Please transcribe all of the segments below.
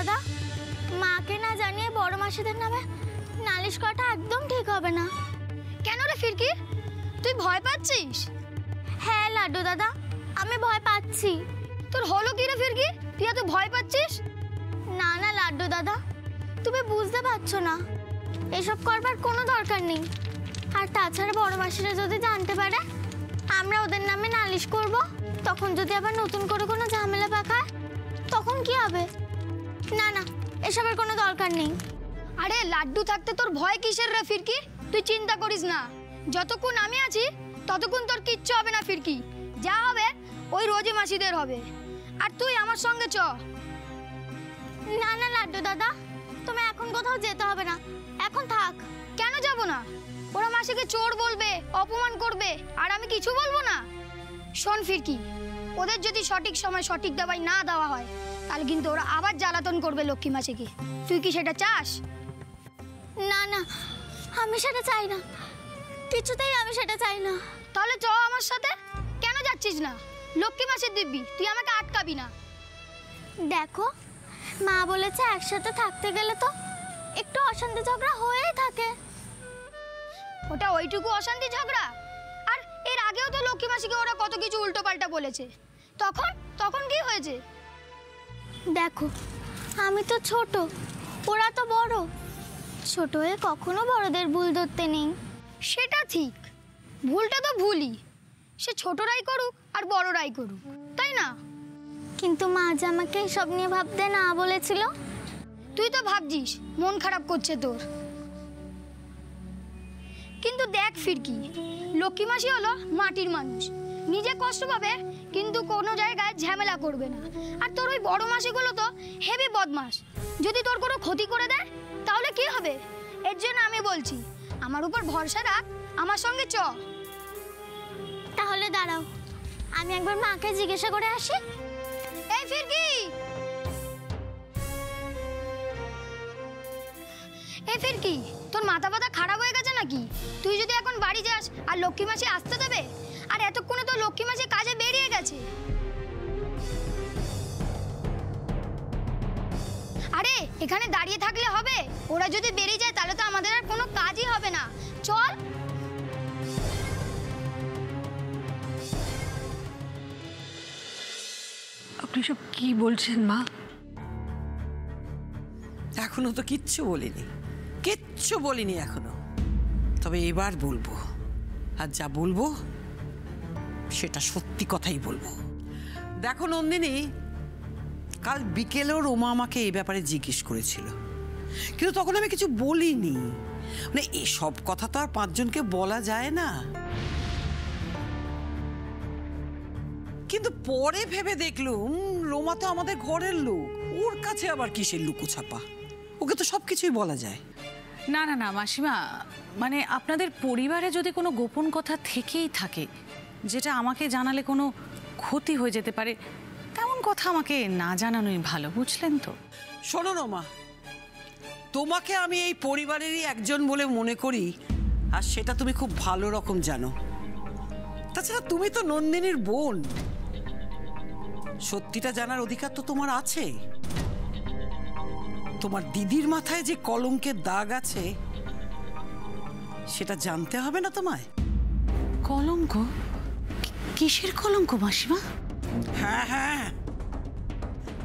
দাদা? মাকে না জানিয়ে বড় মাসিদের নামে নালিশ করাটা একদম ঠিক হবে না। কেন রে ফিরকি? তুই ভয় পাচ্ছিস? হ্যাঁ লাড্ডু দাদা আমি ভয় পাচ্ছি। তোর হলো কি রে ফিরকি? তুই এত ভয় পাচ্ছিস? না না লাড্ডু দাদা তুমি বুঝতে পারছ না। এসব করবার কোনো দরকার নেই। আর তাছাড়া বড় মাসিরা যদি জানতে পারে আমরা ওদের নামে নালিশ করব তখন যদি আবার নতুন করে কোনো ঝামেলা পাকায় তখন কি হবে? না না এসবের কোনো দরকার নেই। আরে লাড্ডু থাকতে তোর ভয় কিসের রে ফিরকি? তুই চিন্তা করিস না। যতক্ষণ আমি আছি ততক্ষণ তোর কিচ্ছু হবে না ফিরকি। যা হবে ওই রোজি মাসিদের হবে। আর তুই আমার সঙ্গে চ। না না লাড্ডু দাদা তুমি এখন কোথাও যেতে হবে না। এখন থাক। কেন যাব না? ওরা মাসিকে চোর বলবে অপমান করবে আর আমি কিছু বলব না? শোন ফিরকি ওদের যদি সঠিক সময় সঠিক দাবাই না দেওয়া হয় তাহলে কিন্তু ওরা আবার জ্বালাতন করবে লক্ষ্মী মাসিকে তুই কি সেটা চাস? না না আমি সেটা চাই না। কিছুতেই আমি সেটা চাই না। তাহলে চ আমার সাথে। কেন যাচ্ছিস না? লক্ষ্মী মাসের দিব্যি তুই আমাকে আটকাবি না। দেখো মা বলেছে একসাথে থাকতে গেলে তো একটু অশান্তি ঝগড়া হয়েই থাকে। ওটা ওইটুকু অশান্তি ঝগড়া? আর এর আগেও তো লক্ষ্মী মাসিকে ওরা কত কিছু উল্টো পাল্টা বলেছে। তখন তখন কি হয়েছে? দেখো, আমি তো ছোট, ওরা তো বড়। ছোট হয়ে কখনো বড়দের ভুল ধরতে নেই। সেটা ঠিক, ভুলটা তো ভুলই। সে ছোটরাই করুক আর বড়রাই করুক, তাই না? কিন্তু মা যে আমাকে এসব নিয়ে ভাবতে না বলেছিল। তুই তো ভাবছিস, মন খারাপ করছে তোর। কিন্তু দেখ ফিরকি, লক্ষ্মী মাসি হলো মাটির মানুষ। নিজে কষ্ট পাবে কিন্তু কোনো জায়গায় ঝামেলা করবে না। আর তোর ওই বড় মাসিগুলো তো হেভি বদমাস। যদি তোর কোনো ক্ষতি করে দেয় তাহলে কি হবে? এর জন্য আমি বলছি আমার উপর ভরসা রাখ আমার সঙ্গে চ। তাহলে দাঁড়াও আমি একবার মাকে জিজ্ঞাসা করে আসি। এই ফিরকি! এই ফিরকি তোর মাথা পাতা খারাপ হয়ে গেছে নাকি? তুই যদি এখন বাড়ি যাস আর লক্ষ্মী মাসি আসতে দেবে আর এতক্ষণে তো লক্ষ্মী মাসি কাজে বেরিয়ে গেছে। আরে এখানে দাঁড়িয়ে থাকলে হবে? ওরা যদি বেরিয়ে যায় তাহলে তো আমাদের আর কোনো কাজই হবে না। চল। আপনি সব কি বলছেন মা? এখনও তো কিচ্ছু বলিনি। কিচ্ছু বলিনি এখনও। তবে এবার বলব। আর যা বলব, সেটা সত্যি কথাই বলব। দেখো নন্দিনী, কাল বিকেলেও রোমা আমাকে এই ব্যাপারে জিজ্ঞেস করেছিল। কিন্তু তখন আমি কিছু বলিনি। মানে এসব কথা তো আর পাঁচজনকে বলা যায় না। কিন্তু পরে ভেবে দেখলুম, রোমা তো আমাদের ঘরের লোক। ওর কাছে আবার কিসের লুকোছাপা? ওকে তো সব কিছুই বলা যায়। না না না, মাসিমা মানে আপনাদের পরিবারে যদি কোনো গোপন কথা থেকেই থাকে, যেটা আমাকে জানালে কোনো ক্ষতি হয়ে যেতে পারে, তেমন কথা আমাকে না জানানোই ভালো, বুঝলেন তো? শোনো রোমা তোমাকে আমি এই পরিবারেরই একজন বলে মনে করি, আর সেটা তুমি খুব ভালো রকম জানো। তাছাড়া তুমি তো নন্দিনীর বোন। সত্যিটা জানার অধিকার তো তোমার আছে। তোমার দিদির মাথায় যে কলঙ্কের দাগ আছে সেটা জানতে হবে না তোমায়? কলঙ্ক? কিসের কলঙ্ক মাসিমা? হ্যাঁ হ্যাঁ।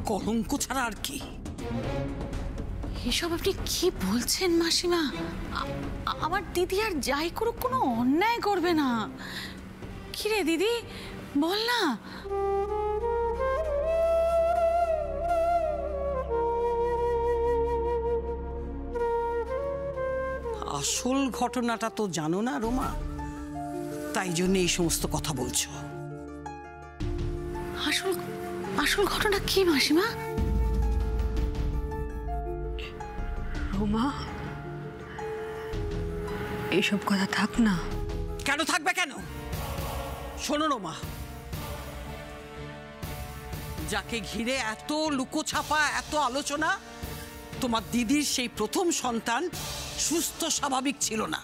কলঙ্ক ছাড়া আর কি? এসব আপনি কি বলছেন মাসিমা? আমার দিদি আর যাই করুক কোনো অন্যায় করবে না। কিরে দিদি বল না। আসল ঘটনাটা তো জানো না রোমা? তাই জন্য এই সমস্ত কথা বলছো। আসল আসল ঘটনা কি মাসিমা? রোমা এইসব কথা থাক না। কেন থাকবে কেন? শোনো রোমা যাকে ঘিরে এত লুকোছাপা এত আলোচনা তোমার দিদির সেই প্রথম সন্তান সুস্থ স্বাভাবিক ছিল না।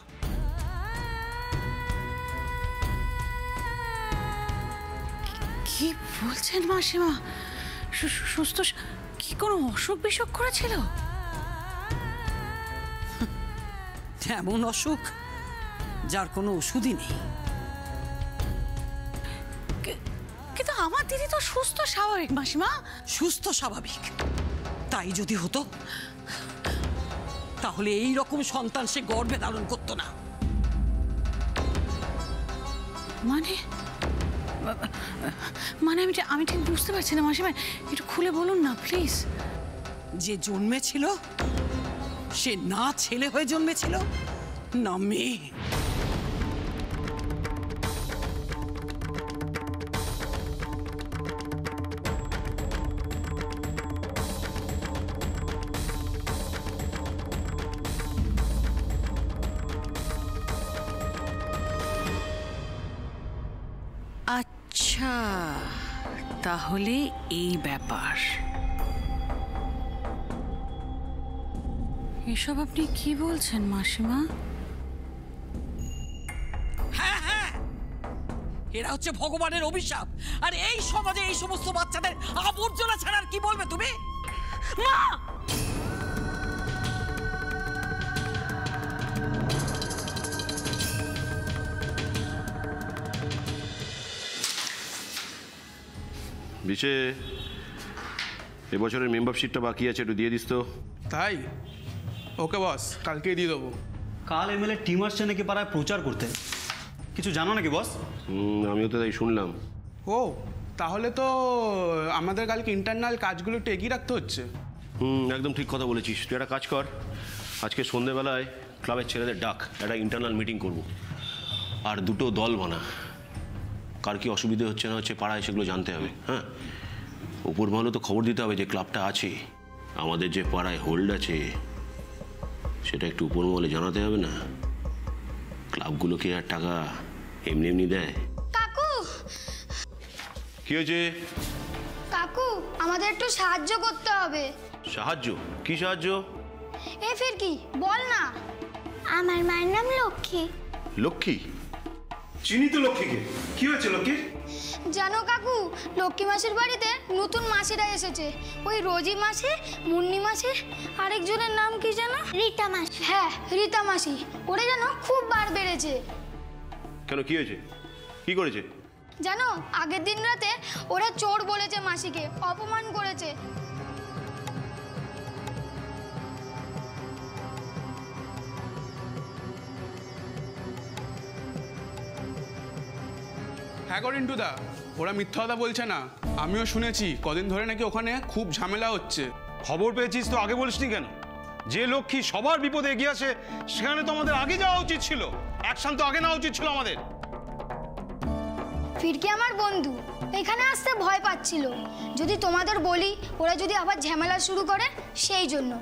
কি বলছেন মাসিমা? সুস্থ কি কোনো অসুখ বিসুখ করেছিল? এমন অসুখ যার কোনো ওষুধই নেই। কিন্তু আমার দিদি তো সুস্থ স্বাভাবিক মাসিমা। সুস্থ স্বাভাবিক। তাই যদি হতো তাহলে এই রকম সন্তান সে গর্বে ধারণ করতো না। মানে? মানে আমি আমি ঠিক বুঝতে পারছি না মাসিমা একটু খুলে বলুন না প্লিজ যে জন্মেছিল সে না ছেলে হয়ে জন্মেছিল না মেয়ে। এই ব্যাপার। এসব আপনি কি বলছেন মাসিমা? হ্যাঁ হ্যাঁ। এরা হচ্ছে ভগবানের অভিশাপ। আর এই সমাজে এই সমস্ত বাচ্চাদের আবর্জনা ছাড়ার আর কি বলবে তুমি? মা! বিশে এবছরের মেম্বারশিপটা বাকি আছে একটু দিয়ে দিস তো। তাই? ওকে বস কালকেই দিয়ে দেবো। কাল এমএলএ টিম আসছে নাকি পাড়ায় প্রচার করতে? কিছু জানো নাকি বস? আমিও তো তাই শুনলাম। ও তাহলে তো আমাদের কালকে ইন্টারনাল কাজগুলো একটু এগিয়ে রাখতে হচ্ছে। হুম একদম ঠিক কথা বলেছিস। তুই একটা কাজ কর আজকে সন্ধেবেলায় ক্লাবের ছেলেদের ডাক একটা ইন্টারনাল মিটিং করব। আর দুটো দল বানা। কার কি অসুবিধে হচ্ছে না হচ্ছে পাড়ায় সেগুলো জানতে হবে হ্যাঁ? উপর মহলে তো খবর দিতে হবে যে ক্লাবটা আছে আমাদের যে পাড়ায় হোল্ড আছে সেটা একটু উপর মহলে জানাতে হবে না। ক্লাবগুলোকে আর টাকা এমনি এমনি দেয়। কাকু! কি হয়েছে? কাকু আমাদের একটু সাহায্য করতে হবে। সাহায্য? কি সাহায্য? এ ফির কি বল না। আমার মায়ের নাম লক্ষ্মী। লক্ষ্মী? চিনি তো লক্ষ্মীকে। কি হয়েছে লক্ষ্মীর? জানো কাকু লক্ষ্মী মাসির বাড়িতে নতুন মাসিরা এসেছে। ওই রোজি মাসি মুন্নি মাসি আরেকজনের নাম কি জানো রীতা মাসি। হ্যাঁ রীতা মাসি। ওরে জানো খুব বার বেড়েছে। কেন কি হয়েছে? কি করেছে? জানো আগের দিন রাতে ওরা চোর বলেছে মাসিকে অপমান করেছে। হ্যাঁ গো দা ওরা মিথ্যা কথা বলছে না। আমিও শুনেছি কদিন ধরে নাকি ওখানে খুব ঝামেলা হচ্ছে। খবর পেয়েছিস তো আগে বলিসনি কেন? যে লক্ষ্মী সবার বিপদে এগিয়ে আসে সেখানে তো আমাদের আগে যাওয়া উচিত ছিল। অ্যাকশন তো আগে নেওয়া উচিত ছিল আমাদের। ফিরকি আমার বন্ধু? এখানে আসতে ভয় পাচ্ছিল। যদি তোমাদের বলি ওরা যদি আবার ঝামেলা শুরু করে সেই জন্য।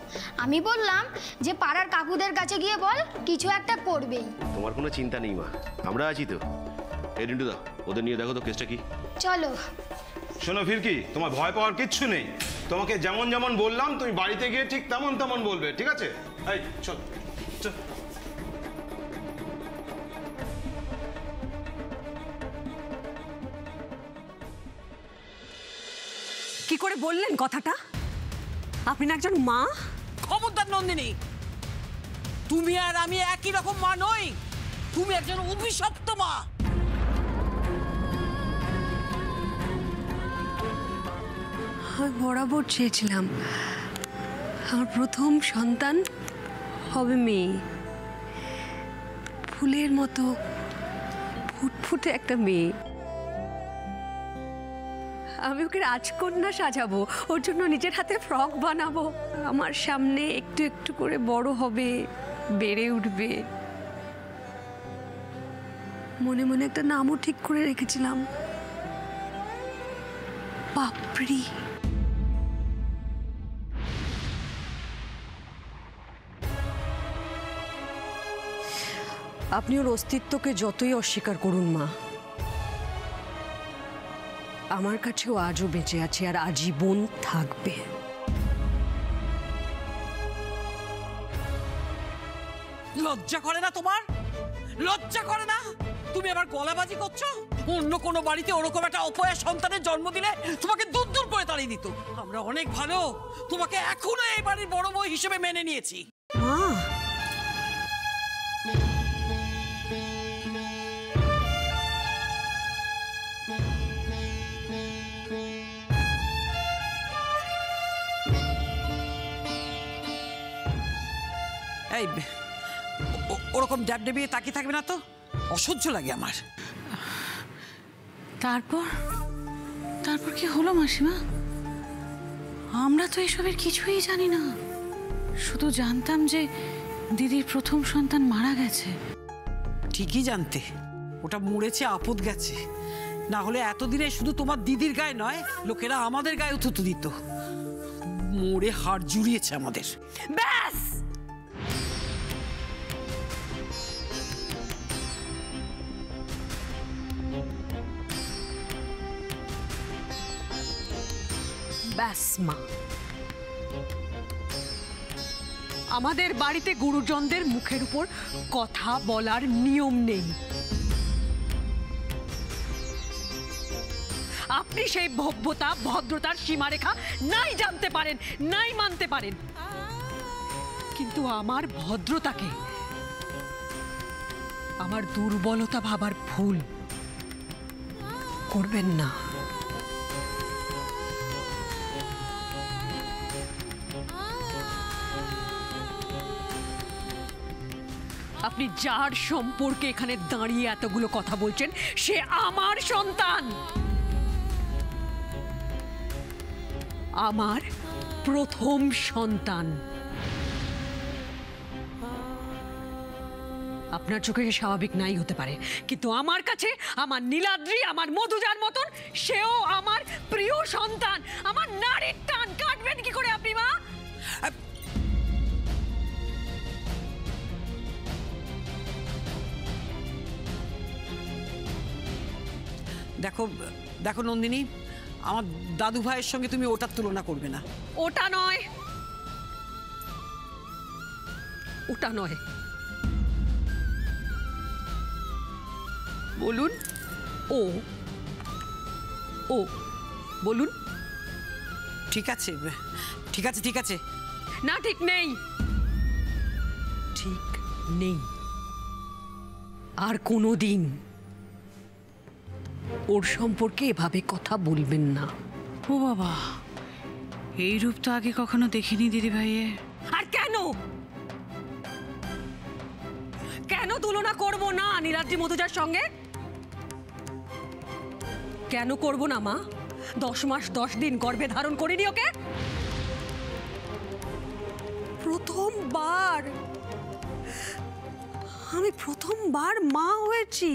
আমি বললাম যে পাড়ার কাকুদের কাছে গিয়ে বল কিছু একটা করবেই। তোমার কোনো চিন্তা নেই মা আমরা আছি তো। এই রিন্টুদা ওদের নিয়ে দেখো তো কেসটা কি। চলো। শোনো ফিরকি তোমার ভয় পাওয়ার কিচ্ছু নেই। তোমাকে যেমন যেমন বললাম তুমি বাড়িতে গিয়ে ঠিক তেমন তেমন বলবে ঠিক আছে? এই চল চল। কি করে বললেন কথাটা? আপনি না একজন মা? খবরদার নন্দিনী তুমি আর আমি একই রকম মা নই তুমি একজন অভিশপ্ত মা। আমি বরাবর চেয়েছিলাম। আমার প্রথম সন্তান হবে মেয়ে। ফুলের মতো ফুটফুটে একটা মেয়ে। আমি ওকে রাজকন্যা সাজাবো, ওর জন্য নিজের হাতে ফ্রক বানাবো। আমার সামনে একটু একটু করে বড় হবে, বেড়ে উঠবে। মনে মনে একটা নামও ঠিক করে রেখেছিলাম। পাপড়ি আপনি ওর অস্তিত্বকে যতই অস্বীকার করুন মা। আমার কাছেও আজও বেঁচে আছে আর আজীবন থাকবে। লজ্জা করে না তোমার? লজ্জা করে না? তুমি আবার গলাবাজি করছ? অন্য কোনো বাড়িতে ওরকম একটা অপয়া সন্তানের জন্ম দিলে তোমাকে দূর দূর করে তাড়িয়ে দিত। আমরা অনেক ভালো। তোমাকে এখনও এই বাড়ির বড় বউ হিসেবে মেনে নিয়েছি। ও- ওরকম ড্যাব ডেবিয়ে তাকিয়ে থাকবে না তো? অসহ্য লাগে আমার। তারপর? তারপর কি হলো মাসিমা? আমরা তো এসবের কিছুই জানি না। শুধু জানতাম যে দিদির প্রথম সন্তান মারা গেছে। ঠিকই জানতে। ওটা মরেছে আপদ গেছে। না হলে এতদিনে শুধু তোমার দিদির গায়ে নয় লোকেরা আমাদের গায়ে থুতু দিত। মরে হাড় জুড়িয়েছে আমাদের। ব্যাস! আমাদের বাড়িতে গুরুজনদের মুখের উপর কথা বলার নিয়ম নেই। আপনি সেই ভব্যতা, ভদ্রতার সীমারেখা নাই জানতে পারেন, নাই মানতে পারেন। কিন্তু আমার ভদ্রতাকে, আমার দুর্বলতা ভাবার ভুল করবেন না। আপনি যার সম্পর্কে এখানে দাঁড়িয়ে এতগুলো কথা বলছেন, সে আমার সন্তান। আমার প্রথম সন্তান। আপনার চোখে সে স্বাভাবিক নাই হতে পারে, কিন্তু আমার কাছে আমার নীলাদ্রি, আমার মধুজার মতন, সেও আমার প্রিয় সন্তান, আমার নারীর দেখো দেখো নন্দিনী আমার দাদু ভাইয়ের সঙ্গে তুমি ওটার তুলনা করবে না। ওটা নয়। ওটা নয়। বলুন ও ও বলুন। ঠিক আছে ঠিক আছে ঠিক আছে। না ঠিক নেই। ঠিক নেই। আর কোনো দিন ওর সম্পর্কে এভাবে কথা বলবেন না। ও বাবা এই রূপ তো আগে কখনো দেখিনি দিদি ভাইয়ে আর কেন? কেন তুলনা করব না নীলাদ্রি মধুজার সঙ্গে? কেন করব না মা? দশ মাস দশ দিন গর্ভে ধারণ করিনি ওকে? প্রথমবার। আমি প্রথমবার মা হয়েছি।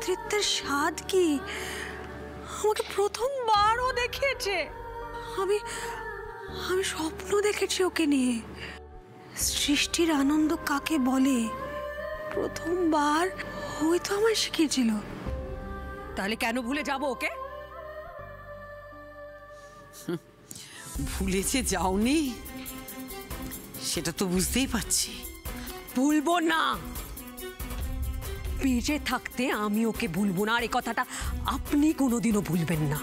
মাতৃত্বের স্বাদ কি? আমাকে প্রথমবারও দেখিয়েছে আমি আমি স্বপ্ন দেখেছি ওকে নিয়ে। সৃষ্টির আনন্দ কাকে বলে? প্রথমবার ওই তো আমায় শিখিয়েছিল। তাহলে কেন ভুলে যাব ওকে? ভুলে যে যাওনি সেটা তো বুঝতেই পারছি। ভুলবো না। বেঁচে থাকতে আমি ওকে ভুলবো না, আর এই কথাটা আপনি কোনোদিনও ভুলবেন না।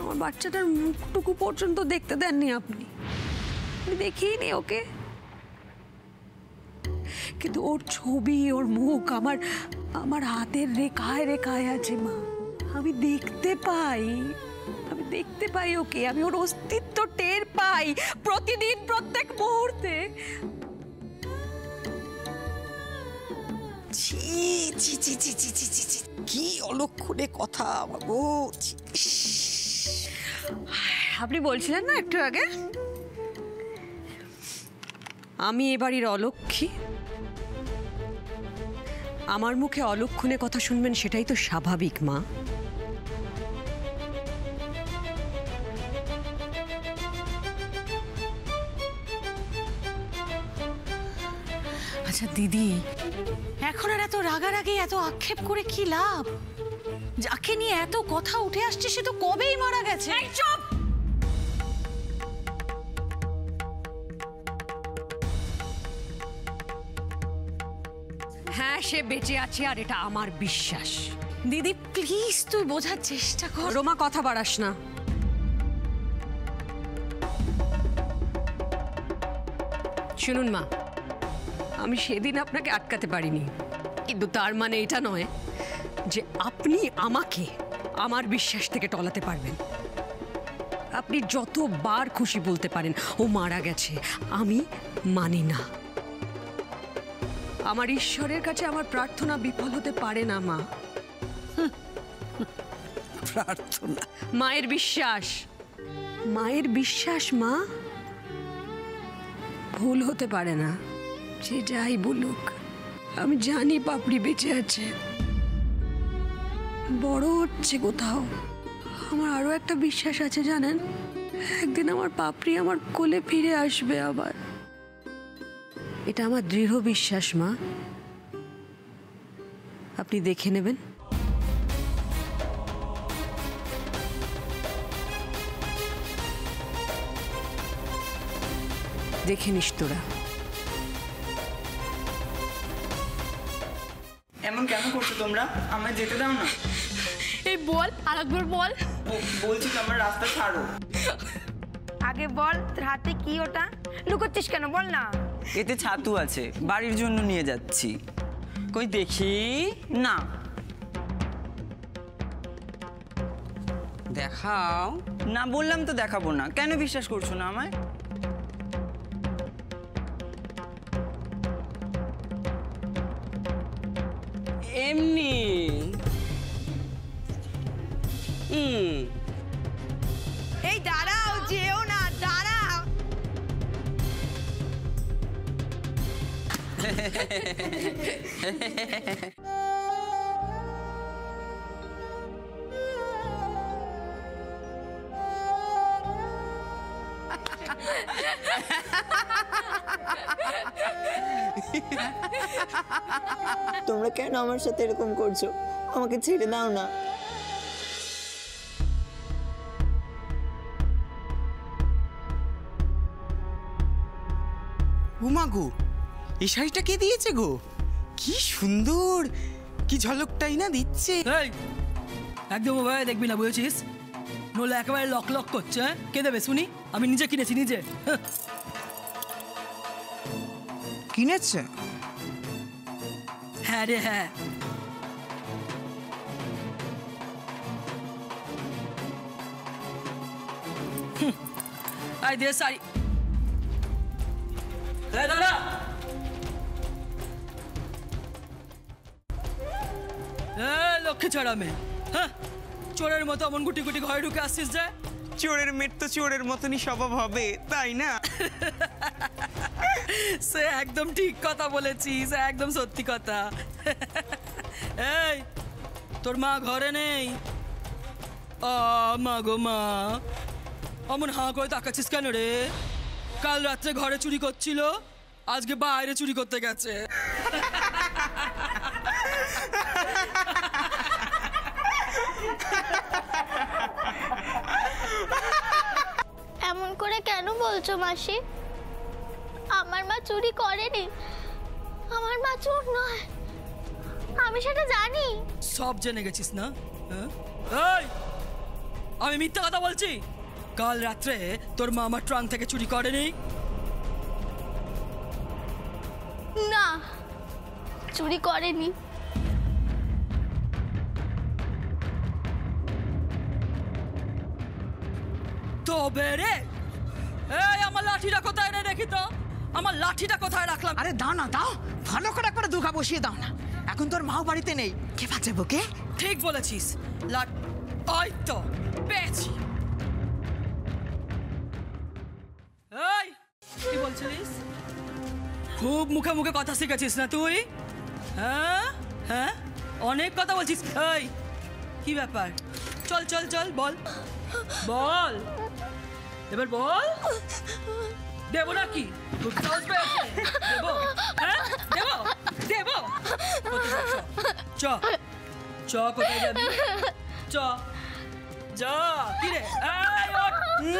আমার বাচ্চাটার মুখটুকু পর্যন্ত দেখতে দেননি আপনি। দেখিয়ে ওকে। কিন্তু ওর ছবি, ওর মুখ আমার আমার হাতের রেখায় রেখায় আছে মা। আমি দেখতে পাই। দেখতে পাই ওকে, আমি ওর অস্তিত্ব টের পাই প্রতিদিন, প্রত্যেক মুহূর্তে। কি অলক্ষণে কথা বাবু আপনি বলছিলেন না একটু আগে? আমি এ বাড়ির অলক্ষী। আমার মুখে অলক্ষণে কথা শুনবেন সেটাই তো স্বাভাবিক, মা। আচ্ছা দিদি এখন আর এত রাগারাগি এত আক্ষেপ করে কি লাভ? যাকে নিয়ে এত কথা উঠে আসছে সে তো কবেই মারা গেছে? হ্যাঁ সে বেঁচে আছে আর এটা আমার বিশ্বাস। দিদি প্লিজ তুই বোঝার চেষ্টা কর। রোমা কথা বাড়াস না। শুনুন মা আমি সেদিন আপনাকে আটকাতে পারিনি। কিন্তু তার মানে এটা নয় যে আপনি আমাকে আমার বিশ্বাস থেকে টলাতে পারবেন। আপনি যতবার খুশি বলতে পারেন ও মারা গেছে আমি মানি না। আমার ঈশ্বরের কাছে আমার প্রার্থনা বিফল হতে পারে না মা। প্রার্থনা? মায়ের বিশ্বাস। মায়ের বিশ্বাস মা ভুল হতে পারে না। যে যাই বলুক, আমি জানি পাপড়ি বেঁচে আছে। বড় হচ্ছে কোথাও। আমার আরও একটা বিশ্বাস আছে জানেন? একদিন আমার পাপড়ি আমার কোলে ফিরে আসবে আবার। এটা আমার দৃঢ় বিশ্বাস, মা। আপনি দেখে নেবেন। দেখে নিস তোরা। এমন কেন করছ তোমরা? আমায় যেতে দাও না। এই বল আর একবার বল বলছি তো আমার রাস্তা ছাড়ো। আগে বল তোর হাতে কি ওটা? লুকোচ্ছিস কেন? বল না। এতে ছাতু আছে বাড়ির জন্য নিয়ে যাচ্ছি। কই দেখি? না। দেখাও। না বললাম তো দেখাবো না। কেন বিশ্বাস করছ না আমায়? এমনি। এই দাঁড়াও যেও না দাঁড়াও। কেন আমার সাথে এরকম করছ? আমাকে ছেড়ে দাও না। উমা গো এই শাড়িটা কে দিয়েছে গো? কি সুন্দর কি ঝলকটাই না দিচ্ছে। এই একদম ওভাবে দেখবি না বুঝেছিস? নলে একেবারে লক লক করছে হ্যাঁ? কে দেবে শুনি? আমি নিজে কিনেছি নিজে। কিনেছে? রে হ্যাঁ। হুম, আই দে এই দাদা। এ লক্ষ্মী ছাড়া মেয়ে। হ্যাঁ চোরের মতো অমন গুটি গুটি ঘরে ঢুকে আসছিস যে। চোরের মেয়ের তো চোরের মতনই স্বভাব হবে তাই না? সে একদম ঠিক কথা বলেছিস একদম সত্যি কথা। এই, তোর মা ঘরে নেই? মা গো মা। অমন হাঁ করে তাকাচ্ছিস কেন রে? কাল রাত্রে ঘরে চুরি করছিল, আজকে বাইরে চুরি করতে গেছে। এমন করে কেন বলছো মাসি? আমার মা চুরি করেনি। আমার মা চোর নয়। আমি সেটা জানি। সব জেনে গেছিস না? হ্যাঁ? এই! আমি মিথ্যা কথা বলছি? কাল রাত্রে তোর মা আমার ট্রাঙ্ক থেকে চুরি করেনি? না চুরি করেনি। তবে রে! এই আমার লাঠিটা কোথায় রে দেখি তো? আমার লাঠিটা কোথায় রাখলাম? আরে দাও না দাও। ভালো করে একবার দুঘা বসিয়ে দাও না। এখন তোর মাও বাড়িতে নেই। কে বাঁচাবো কে ঠিক বলেছিস। লাট ওই তো পেয়েছি। এই কি বলছিলিস? খুব মুখে মুখে কথা শিখেছিস না তুই? হ্যাঁ? হ্যাঁ? অনেক কথা বলছিস। এই কি ব্যাপার? চল চল চল বল। বল। এবার বল। দেবো নাকি? সাহস পেয়েছে? দেবো? হ্যাঁ? দেবো? দেবো? চ। চ কোথায় যাবি? চ। যা কি রে?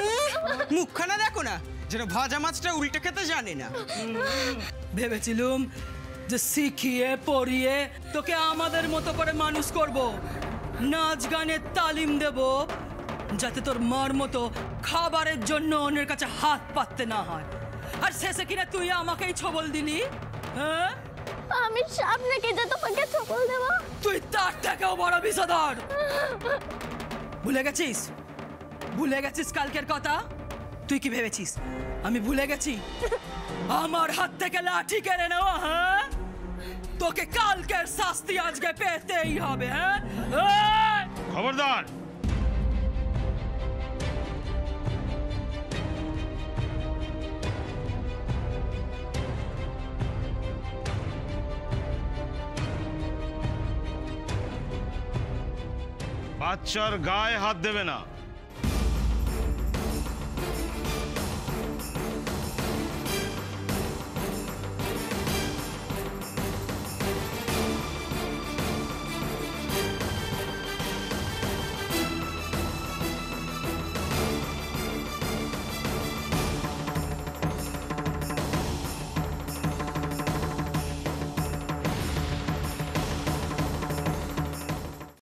এই, মুখখানা দেখো না যেন ভাজা মাছটা উল্টে খেতে জানে না। ভেবেছিলুম যে শিখিয়ে পড়িয়ে তোকে আমাদের মতো করে মানুষ করব। নাচ গানের তালিম দেব। যাতে তোর মার মতো খাবারের জন্য অন্যের কাছে হাত পাততে না হয়। আর শেষে কিনা তুই আমাকেই ছবল দিলি? হ্যাঁ? আমি সামনে কে যে তোমাকে চপল দেবো। তুই তার থেকেও বড় বিষধর। ভুলে গেছিস? ভুলে গেছিস কালকের কথা? তুই কি ভেবেছিস? আমি ভুলে গেছি? আমার হাত থেকে লাঠি কেড়ে নেওয়া হ্যাঁ? তোকে কালকের শাস্তি আজকে পেতেই হবে হ্যাঁ! খবরদার! বাচ্চার গায়ে হাত দেবে না।